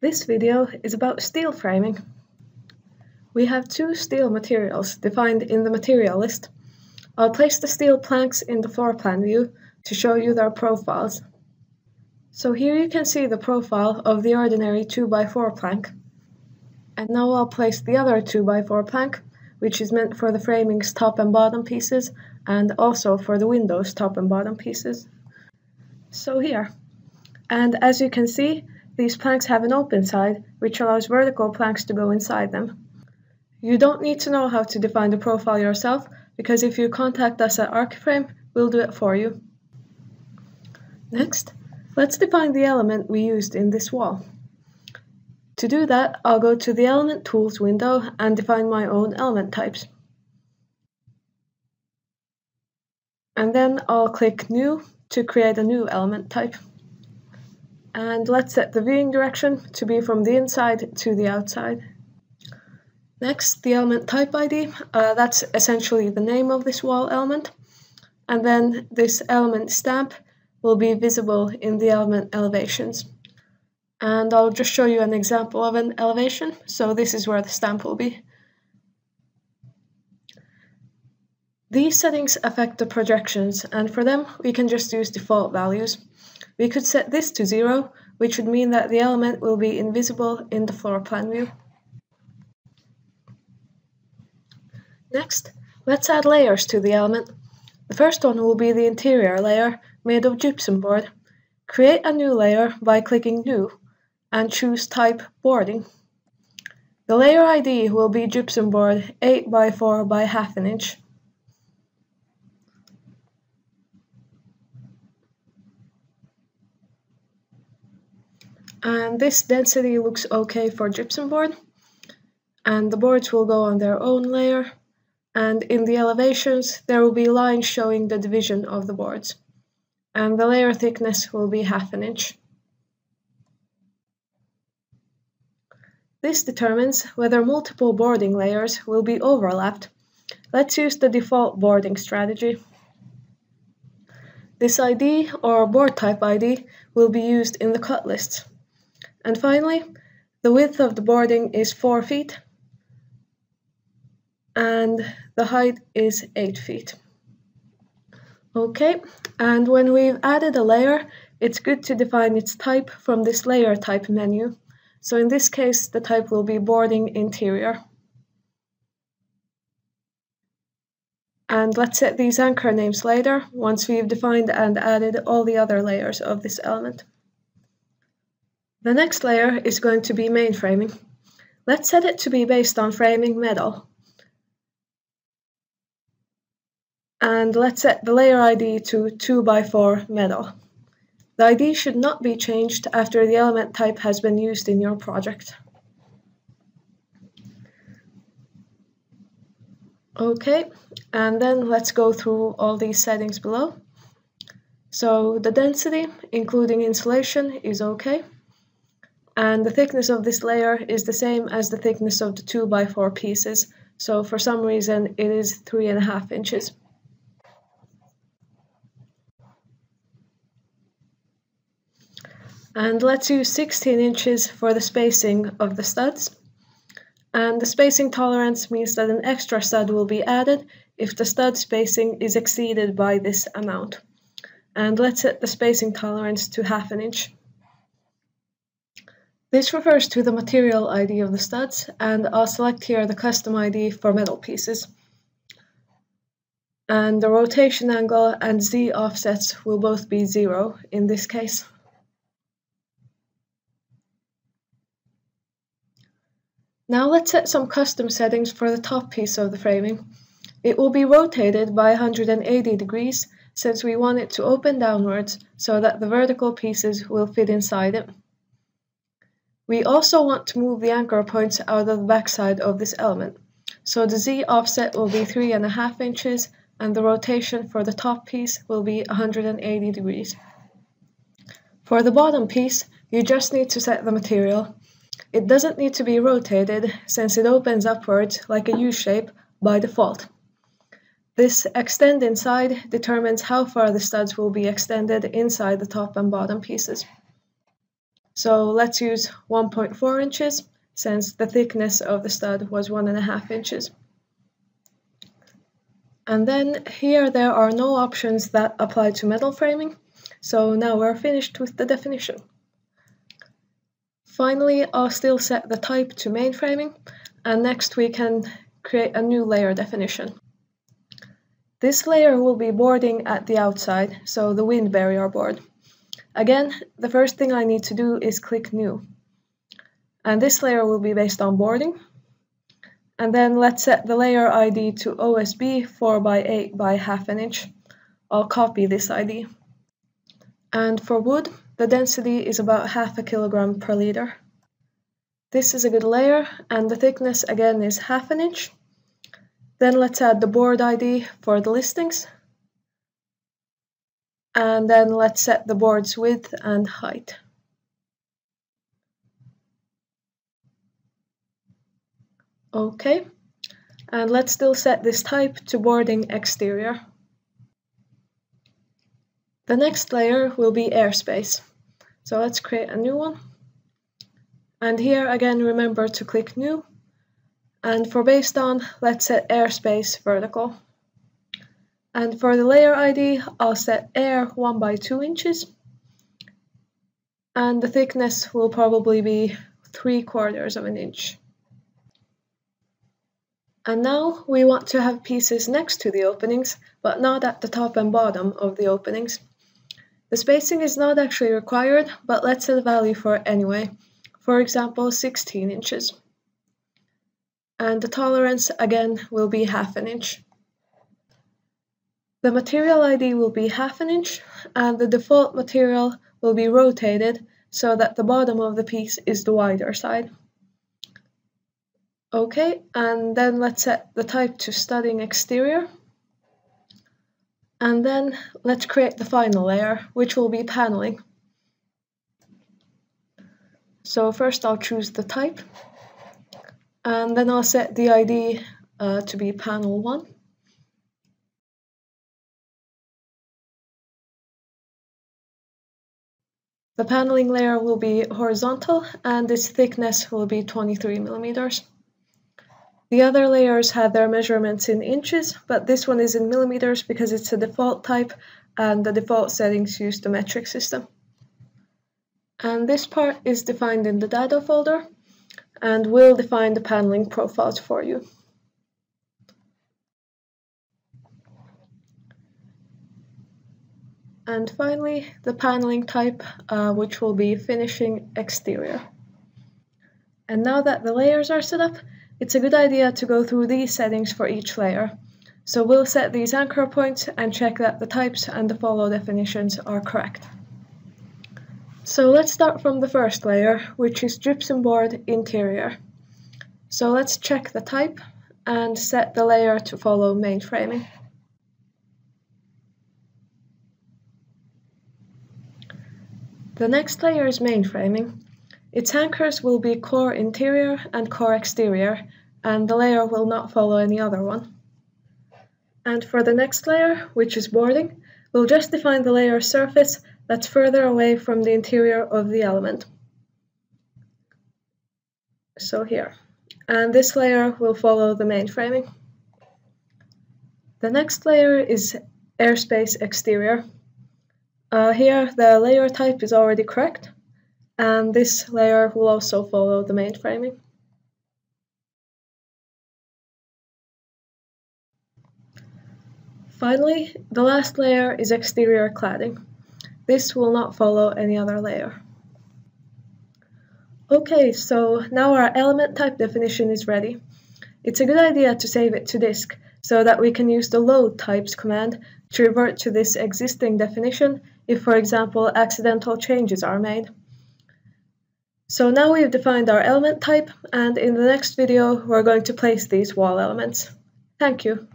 This video is about steel framing. We have two steel materials defined in the material list. I'll place the steel planks in the floor plan view to show you their profiles. So here you can see the profile of the ordinary 2x4 plank. And now I'll place the other 2x4 plank, which is meant for the framing's top and bottom pieces, and also for the window's top and bottom pieces. So here. And as you can see, these planks have an open side, which allows vertical planks to go inside them. You don't need to know how to define the profile yourself, because if you contact us at Archiframe, we'll do it for you. Next, let's define the element we used in this wall. To do that, I'll go to the Element Tools window and define my own element types. And then I'll click New to create a new element type. And let's set the viewing direction to be from the inside to the outside. Next, the element type ID, uh, that's essentially the name of this wall element. And then this element stamp will be visible in the element elevations. And I'll just show you an example of an elevation. So this is where the stamp will be. These settings affect the projections, and for them, we can just use default values. We could set this to zero, which would mean that the element will be invisible in the floor plan view. Next, let's add layers to the element. The first one will be the interior layer made of gypsum board. Create a new layer by clicking New and choose Type Boarding. The layer ID will be gypsum board 8 by 4 by half an inch. And this density looks okay for gypsum board. And the boards will go on their own layer. And in the elevations, there will be lines showing the division of the boards. And the layer thickness will be half an inch. This determines whether multiple boarding layers will be overlapped. Let's use the default boarding strategy. This ID, or board type ID, will be used in the cut lists. And finally, the width of the boarding is 4 feet and the height is 8 feet. Okay, and when we've added a layer, it's good to define its type from this layer type menu. So in this case, the type will be boarding interior. And let's set these anchor names later, once we've defined and added all the other layers of this element. The next layer is going to be main framing. Let's set it to be based on framing metal. And let's set the layer ID to 2x4 metal. The ID should not be changed after the element type has been used in your project. Okay, and then let's go through all these settings below. So the density, including insulation, is okay and the thickness of this layer is the same as the thickness of the 2 by 4 pieces, so for some reason it is 3.5 inches. And let's use 16 inches for the spacing of the studs. And the spacing tolerance means that an extra stud will be added if the stud spacing is exceeded by this amount. And let's set the spacing tolerance to half an inch. This refers to the material ID of the studs, and I'll select here the custom ID for metal pieces. And the rotation angle and Z offsets will both be zero in this case. Now let's set some custom settings for the top piece of the framing. It will be rotated by 180 degrees since we want it to open downwards so that the vertical pieces will fit inside it. We also want to move the anchor points out of the backside of this element. So the Z offset will be 3.5 inches and the rotation for the top piece will be 180 degrees. For the bottom piece, you just need to set the material. It doesn't need to be rotated since it opens upwards like a U shape by default. This extend inside determines how far the studs will be extended inside the top and bottom pieces. So let's use 1.4 inches since the thickness of the stud was one and a half inches. And then here there are no options that apply to metal framing, so now we're finished with the definition. Finally, I'll still set the type to main framing, and next we can create a new layer definition. This layer will be boarding at the outside, so the wind barrier board. Again, the first thing I need to do is click New. And this layer will be based on boarding, and then let's set the layer ID to OSB 4 by 8 by half an inch. I'll copy this ID. And for wood, the density is about half a kilogram per liter. This is a good layer, and the thickness again is half an inch. Then let's add the board ID for the listings. And then let's set the board's width and height. Okay, and let's still set this type to boarding exterior. The next layer will be airspace. So let's create a new one. And here again, remember to click new. And for based on, let's set airspace vertical. And for the layer ID, I'll set air 1 by 2 inches. And the thickness will probably be 3 quarters of an inch. And now we want to have pieces next to the openings, but not at the top and bottom of the openings. The spacing is not actually required, but let's set a value for it anyway. For example, 16 inches. And the tolerance again will be half an inch. The material ID will be half an inch, and the default material will be rotated so that the bottom of the piece is the wider side. Okay, and then let's set the type to studding exterior. And then let's create the final layer, which will be paneling. So first I'll choose the type, and then I'll set the ID uh, to be panel 1. The paneling layer will be horizontal and its thickness will be 23 millimeters. The other layers have their measurements in inches, but this one is in millimeters because it's a default type and the default settings use the metric system. And this part is defined in the data folder and will define the paneling profiles for you. And finally, the paneling type, uh, which will be finishing exterior. And now that the layers are set up, it's a good idea to go through these settings for each layer. So we'll set these anchor points and check that the types and the follow definitions are correct. So let's start from the first layer, which is gypsum board interior. So let's check the type and set the layer to follow main framing. The next layer is main framing, its anchors will be core interior and core exterior, and the layer will not follow any other one. And for the next layer, which is boarding, we'll just define the layer surface that's further away from the interior of the element. So here. And this layer will follow the main framing. The next layer is airspace exterior. Uh, here the layer type is already correct, and this layer will also follow the main framing. Finally, the last layer is exterior cladding. This will not follow any other layer. Okay, so now our element type definition is ready. It's a good idea to save it to disk so that we can use the load types command to revert to this existing definition if, for example, accidental changes are made. So now we've defined our element type, and in the next video we're going to place these wall elements. Thank you.